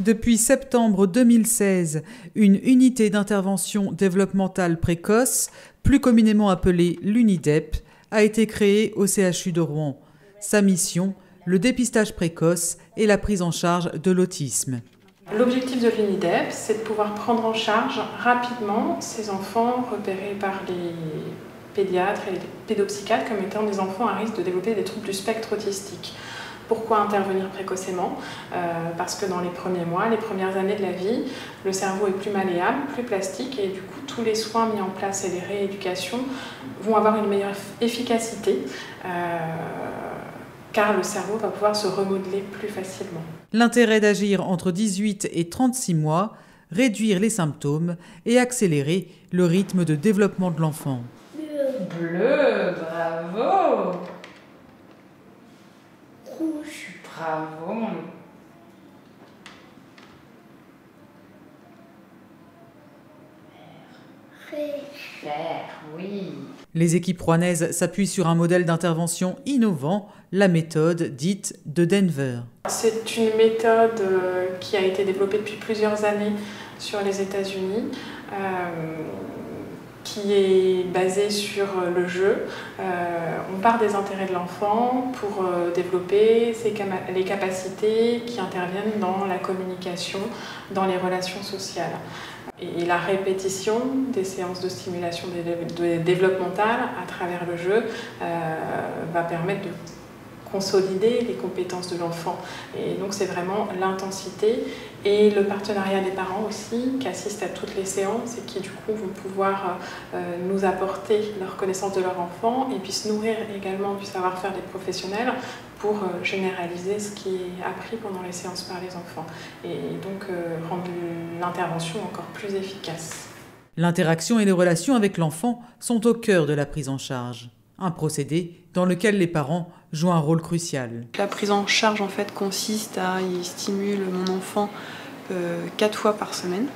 Depuis septembre 2016, une unité d'intervention développementale précoce, plus communément appelée l'UNIDEP, a été créée au CHU de Rouen. Sa mission, le dépistage précoce et la prise en charge de l'autisme. L'objectif de l'UNIDEP, c'est de pouvoir prendre en charge rapidement ces enfants repérés par les pédiatres et les pédopsychiatres comme étant des enfants à risque de développer des troubles du spectre autistique. Pourquoi intervenir précocement euh, Parce que dans les premiers mois, les premières années de la vie, le cerveau est plus malléable, plus plastique et du coup tous les soins mis en place et les rééducations vont avoir une meilleure efficacité. Euh, car le cerveau va pouvoir se remodeler plus facilement. L'intérêt d'agir entre 18 et 36 mois, réduire les symptômes et accélérer le rythme de développement de l'enfant. Bleu, Les équipes rouennaises s'appuient sur un modèle d'intervention innovant, la méthode dite de Denver. C'est une méthode euh, qui a été développée depuis plusieurs années sur les États-Unis. Euh, qui est basée sur le jeu. Euh, on part des intérêts de l'enfant pour développer les capacités qui interviennent dans la communication, dans les relations sociales. Et la répétition des séances de stimulation développementale à travers le jeu euh, va permettre de consolider les compétences de l'enfant. Et donc c'est vraiment l'intensité et le partenariat des parents aussi qui assistent à toutes les séances et qui du coup vont pouvoir euh, nous apporter leur connaissance de leur enfant et puis se nourrir également du savoir-faire des professionnels pour euh, généraliser ce qui est appris pendant les séances par les enfants et donc euh, rendre l'intervention encore plus efficace. L'interaction et les relations avec l'enfant sont au cœur de la prise en charge un procédé dans lequel les parents jouent un rôle crucial. La prise en charge en fait consiste à y stimuler mon enfant euh, quatre fois par semaine.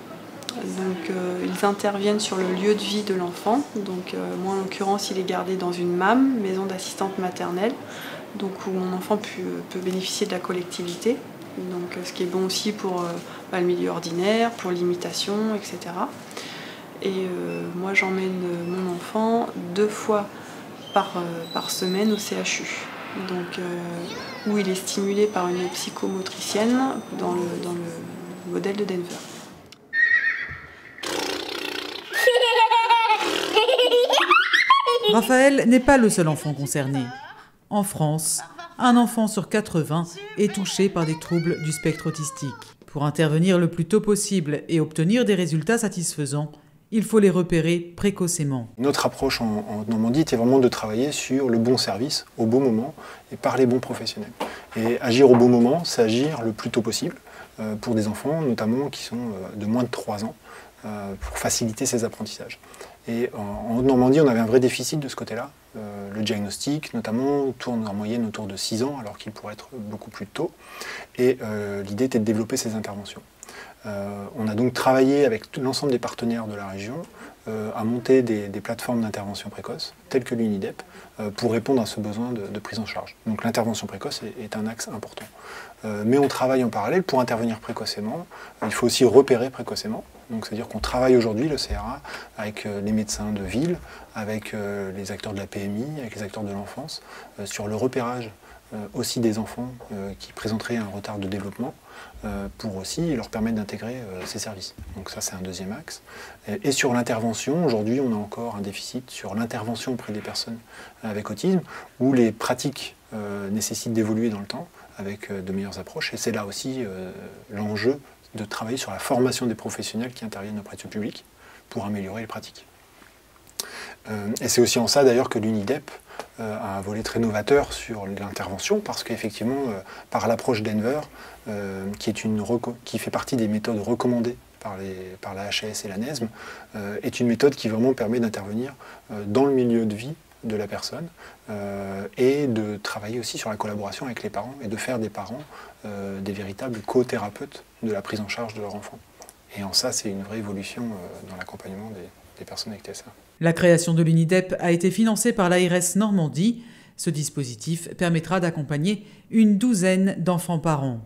Donc euh, ils interviennent sur le lieu de vie de l'enfant. Donc euh, moi en l'occurrence il est gardé dans une MAM, maison d'assistante maternelle, donc où mon enfant peut, bénéficier de la collectivité. Donc ce qui est bon aussi pour bah, le milieu ordinaire, pour l'imitation, etc. Et moi j'emmène mon enfant deux fois par semaine au CHU. Euh, où il est stimulé par une psychomotricienne dans le modèle de Denver. Raphaël n'est pas le seul enfant concerné. En France, un enfant sur 80 est touché par des troubles du spectre autistique. Pour intervenir le plus tôt possible et obtenir des résultats satisfaisants, il faut les repérer précocement. Notre approche en, Normandie était vraiment de travailler sur le bon service au bon moment et par les bons professionnels. Et agir au bon moment, c'est agir le plus tôt possible euh, pour des enfants, notamment qui sont euh, de moins de 3 ans, pour faciliter ces apprentissages. Et en, Normandie, on avait un vrai déficit de ce côté-là. le diagnostic, notamment, tourne en moyenne autour de 6 ans, alors qu'il pourrait être beaucoup plus tôt. Et l'idée était de développer ces interventions. Euh, on a donc travaillé avec l'ensemble des partenaires de la région euh, à monter des, plateformes d'intervention précoce, telles que l'UNIDEP, euh, pour répondre à ce besoin de, prise en charge. Donc l'intervention précoce est, un axe important. mais on travaille en parallèle pour intervenir précocement. Il faut aussi repérer précocement. Donc c'est-à-dire qu'on travaille aujourd'hui, le CRA, avec les médecins de ville, avec les acteurs de la PMI, avec les acteurs de l'enfance, sur le repérage aussi des enfants qui présenteraient un retard de développement euh, pour aussi leur permettre d'intégrer euh, ces services. Donc ça, c'est un deuxième axe. Et, sur l'intervention, aujourd'hui, on a encore un déficit sur l'intervention auprès des personnes avec autisme, où les pratiques euh, nécessitent d'évoluer dans le temps avec de meilleures approches. Et c'est là aussi l'enjeu de travailler sur la formation des professionnels qui interviennent auprès de ce public pour améliorer les pratiques. et c'est aussi en ça d'ailleurs que l'UNIDEP euh, un volet très novateur sur l'intervention parce qu'effectivement, euh, par l'approche Denver, euh, qui, fait partie des méthodes recommandées par, par la HAS et la NESM, est une méthode qui vraiment permet d'intervenir dans le milieu de vie de la personne et de travailler aussi sur la collaboration avec les parents et de faire des parents des véritables co-thérapeutes de la prise en charge de leur enfant. Et en ça, c'est une vraie évolution dans l'accompagnement des, personnes avec TSA. La création de l'UNIDEP a été financée par l'ARS Normandie. Ce dispositif permettra d'accompagner une douzaine d'enfants par an.